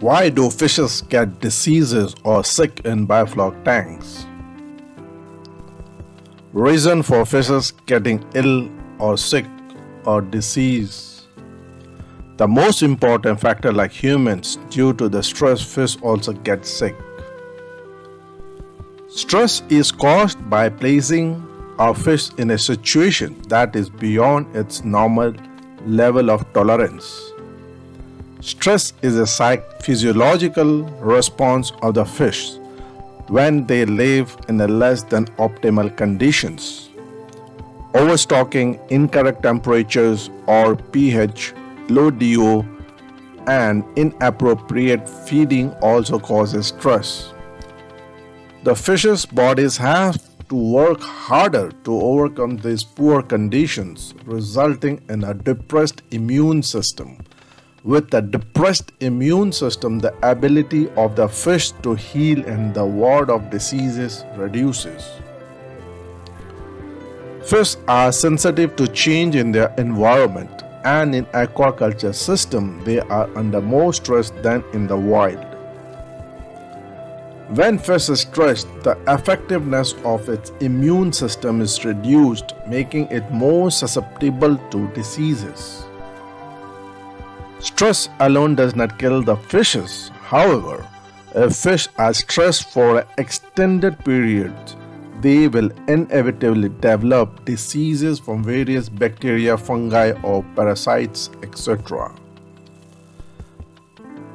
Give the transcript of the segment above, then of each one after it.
Why do fishes get diseases or sick in biofloc tanks? Reason for fishes getting ill or sick or disease. The most important factor like humans due to the stress fish also get sick. Stress is caused by placing our fish in a situation that is beyond its normal level of tolerance. Stress is a physiological response of the fish when they live in less than optimal conditions. Overstocking, incorrect temperatures or pH, low DO, and inappropriate feeding also causes stress. The fish's bodies have to work harder to overcome these poor conditions, resulting in a depressed immune system. With a depressed immune system, the ability of the fish to heal and the ward of diseases reduces. Fish are sensitive to change in their environment, and in aquaculture system, they are under more stress than in the wild. When fish is stressed, the effectiveness of its immune system is reduced, making it more susceptible to diseases. Stress alone does not kill the fishes. However, if fish are stressed for an extended periods, they will inevitably develop diseases from various bacteria, fungi, or parasites, etc.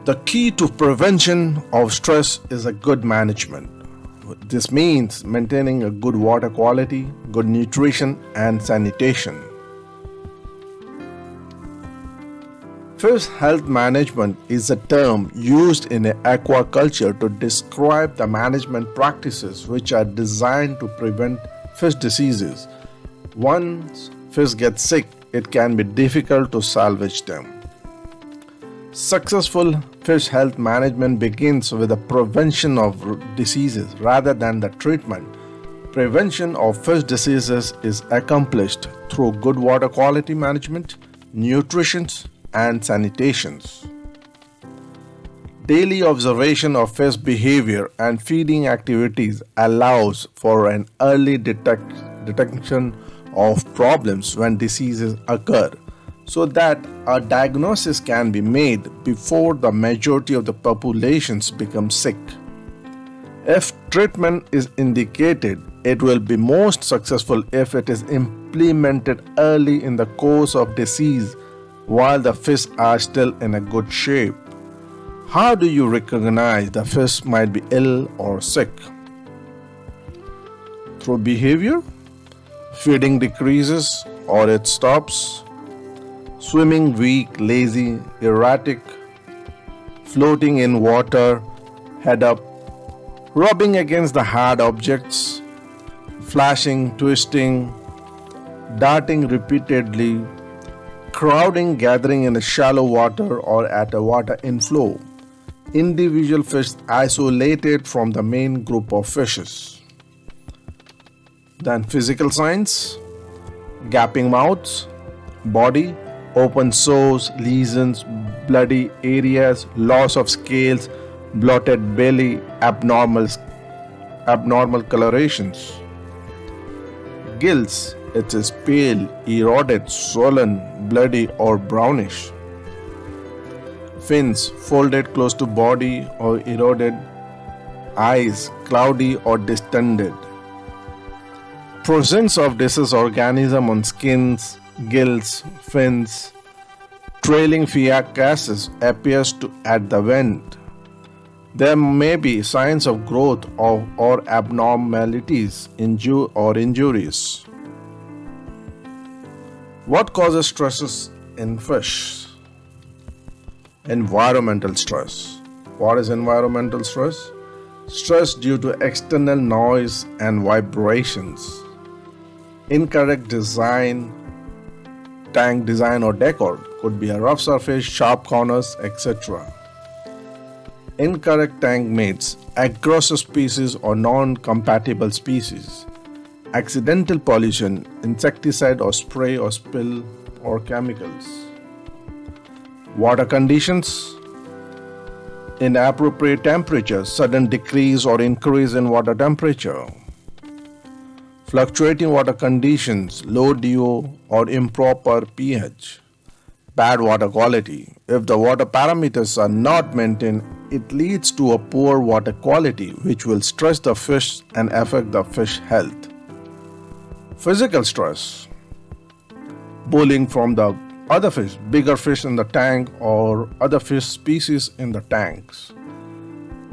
The key to prevention of stress is a good management. This means maintaining a good water quality, good nutrition, and sanitation. Fish health management is a term used in aquaculture to describe the management practices which are designed to prevent fish diseases. Once fish get sick, it can be difficult to salvage them. Successful fish health management begins with the prevention of diseases rather than the treatment. Prevention of fish diseases is accomplished through good water quality management, nutrition, and sanitations. Daily observation of fish behavior and feeding activities allows for an early detect- detection of problems when diseases occur so that a diagnosis can be made before the majority of the populations become sick. If treatment is indicated, it will be most successful if it is implemented early in the course of disease while the fish are still in a good shape. How do you recognize the fish might be ill or sick? Through behavior? Feeding decreases or it stops, swimming weak, lazy, erratic, floating in water, head up, rubbing against the hard objects, flashing, twisting, darting repeatedly, crowding, gathering in a shallow water or at a water inflow. Individual fish isolated from the main group of fishes. Then physical signs gapping mouths, body, open sores, lesions, bloody areas, loss of scales, bloated belly, abnormal, abnormal colorations. Gills, it is pale, eroded, swollen, bloody, or brownish. Fins, folded close to body or eroded. Eyes, cloudy or distended. Presence of disease organism on skins, gills, fins. Trailing faecal casts appears to at the vent. There may be signs of growth of, or abnormalities inju- or injuries. What causes stresses in fish? Environmental stress. What is environmental stress? Stress due to external noise and vibrations. Incorrect design tank design or decor could be a rough surface, sharp corners, etc. Incorrect tank mates, aggressive species or non compatible species. Accidental pollution, insecticide or spray or spill or chemicals. Water conditions, inappropriate temperature, sudden decrease or increase in water temperature, fluctuating water conditions, low DO or improper pH, bad water quality. If the water parameters are not maintained, it leads to a poor water quality which will stress the fish and affect the fish health. Physical stress bullying from the other fish, bigger fish in the tank or other fish species in the tanks.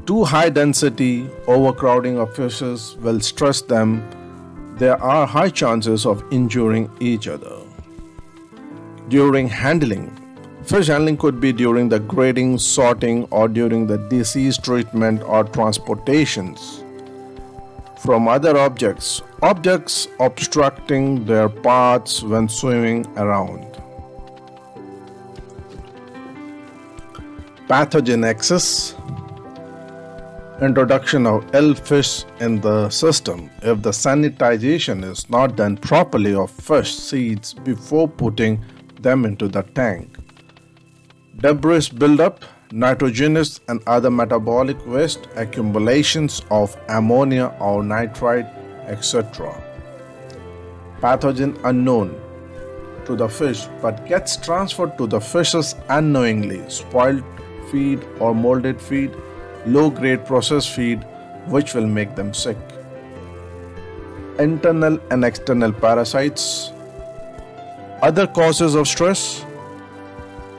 Too high density, overcrowding of fishes will stress them. There are high chances of injuring each other. During handling, fish handling could be during the grading, sorting, or during the disease treatment or transportations. From other objects, objects obstructing their paths when swimming around. pathogen access, introduction of ill fish in the system if the sanitization is not done properly of fish seeds before putting them into the tank. Debris buildup, nitrogenous and other metabolic waste, accumulations of ammonia or nitrite, etc. Pathogen unknown to the fish but gets transferred to the fishes unknowingly, spoiled feed or molded feed, low grade processed feed, which will make them sick. Internal and external parasites. Other causes of stress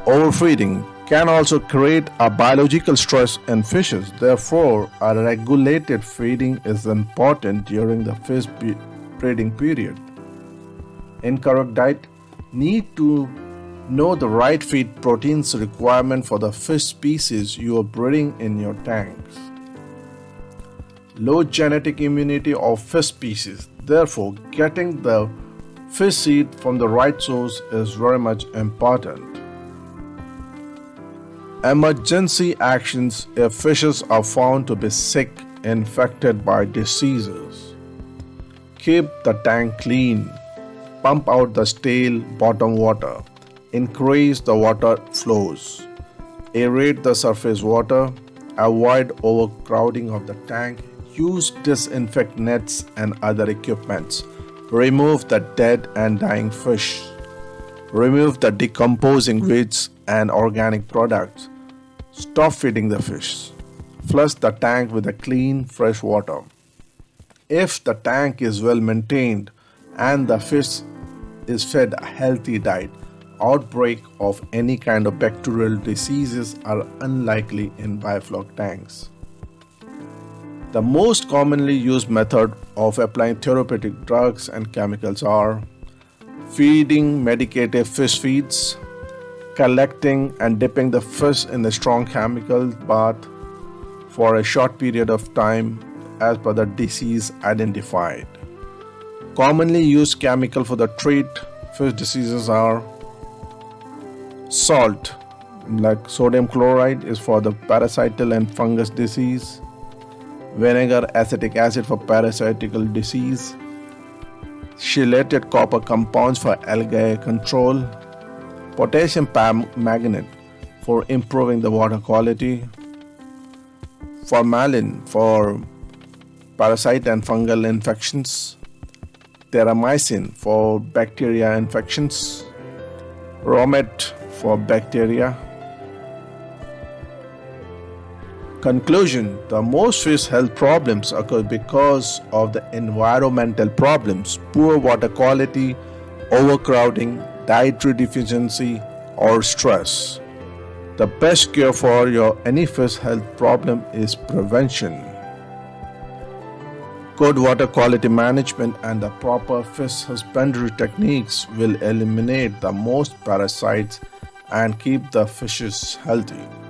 overfeeding can also create a biological stress in fishes. Therefore, a regulated feeding is important during the fish breeding period. Incorrect diet need to Know the right feed proteins requirement for the fish species you are breeding in your tanks. Low genetic immunity of fish species. Therefore, getting the fish seed from the right source is very much important. Emergency actions if fishes are found to be sick, infected by diseases. Keep the tank clean. Pump out the stale bottom water. Increase the water flows, aerate the surface water, avoid overcrowding of the tank, use disinfect nets and other equipments, remove the dead and dying fish, remove the decomposing weeds and organic products, stop feeding the fish, flush the tank with a clean fresh water. If the tank is well maintained and the fish is fed a healthy diet, outbreak of any kind of bacterial diseases are unlikely in biofloc tanks. The most commonly used method of applying therapeutic drugs and chemicals are feeding medicated fish feeds, collecting and dipping the fish in a strong chemical bath for a short period of time as per the disease identified. Commonly used chemical for the treat fish diseases are Salt, like sodium chloride, is for the parasital and fungus disease. Vinegar, acetic acid for parasitical disease. Chelated copper compounds for algae control. Potassium permanganate for improving the water quality. Formalin for parasite and fungal infections. Terramycin for bacteria infections. Romet for bacteria. Conclusion The most fish health problems occur because of the environmental problems, poor water quality, overcrowding, dietary deficiency, or stress. The best cure for your any fish health problem is prevention. Good water quality management and the proper fish husbandry techniques will eliminate the most parasites and keep the fishes healthy.